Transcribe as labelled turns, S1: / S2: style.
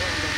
S1: Yeah.